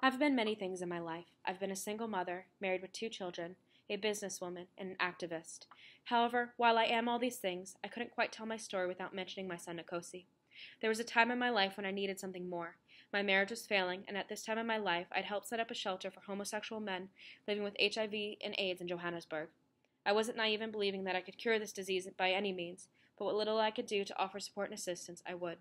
I've been many things in my life. I've been a single mother, married with two children, a businesswoman, and an activist. However, while I am all these things, I couldn't quite tell my story without mentioning my son Nkosi. There was a time in my life when I needed something more. My marriage was failing, and at this time in my life, I'd helped set up a shelter for homosexual men living with HIV and AIDS in Johannesburg. I wasn't naive in believing that I could cure this disease by any means, but what little I could do to offer support and assistance, I would.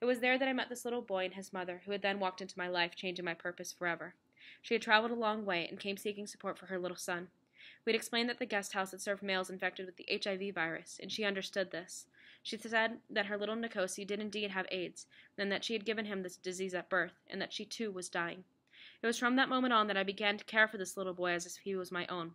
It was there that I met this little boy and his mother, who had then walked into my life, changing my purpose forever. She had traveled a long way and came seeking support for her little son. We had explained that the guest house had served males infected with the HIV virus, and she understood this. She said that her little Nkosi did indeed have AIDS, and that she had given him this disease at birth, and that she too was dying. It was from that moment on that I began to care for this little boy as if he was my own.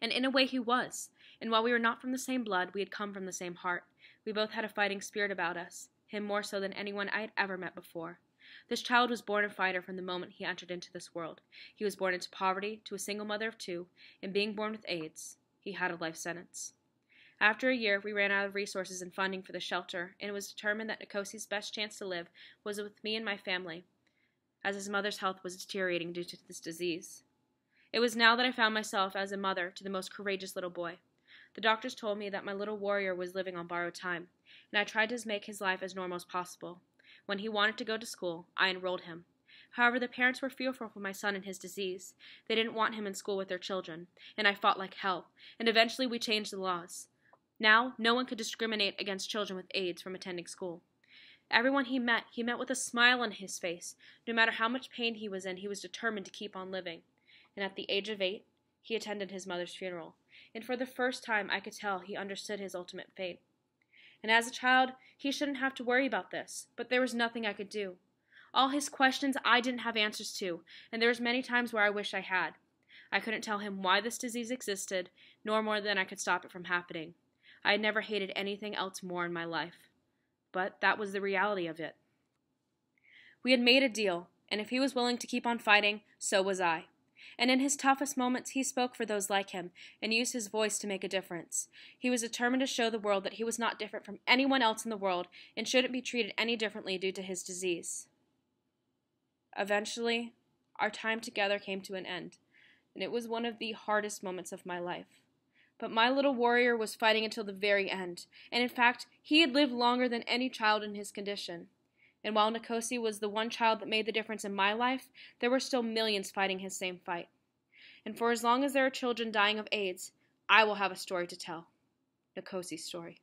And in a way he was, and while we were not from the same blood, we had come from the same heart. We both had a fighting spirit about us, him more so than anyone I had ever met before. This child was born a fighter from the moment he entered into this world. He was born into poverty, to a single mother of two, and being born with AIDS, he had a life sentence. After a year, we ran out of resources and funding for the shelter, and it was determined that Nkosi's best chance to live was with me and my family, as his mother's health was deteriorating due to this disease. It was now that I found myself as a mother to the most courageous little boy. The doctors told me that my little warrior was living on borrowed time, and I tried to make his life as normal as possible. When he wanted to go to school, I enrolled him. However, the parents were fearful for my son and his disease. They didn't want him in school with their children, and I fought like hell, and eventually we changed the laws. Now, no one could discriminate against children with AIDS from attending school. Everyone he met, he met with a smile on his face. No matter how much pain he was in, he was determined to keep on living. And at the age of eight, he attended his mother's funeral. And for the first time, I could tell he understood his ultimate fate. And as a child, he shouldn't have to worry about this, but there was nothing I could do. All his questions I didn't have answers to, and there was many times where I wish I had. I couldn't tell him why this disease existed, nor more than I could stop it from happening. I had never hated anything else more in my life. But that was the reality of it. We had made a deal, and if he was willing to keep on fighting, so was I. And in his toughest moments, he spoke for those like him and used his voice to make a difference. He was determined to show the world that he was not different from anyone else in the world and shouldn't be treated any differently due to his disease. Eventually, our time together came to an end, and it was one of the hardest moments of my life. But my little warrior was fighting until the very end, and in fact, he had lived longer than any child in his condition. And while Nkosi was the one child that made the difference in my life, there were still millions fighting his same fight. And for as long as there are children dying of AIDS, I will have a story to tell. Nkosi's story.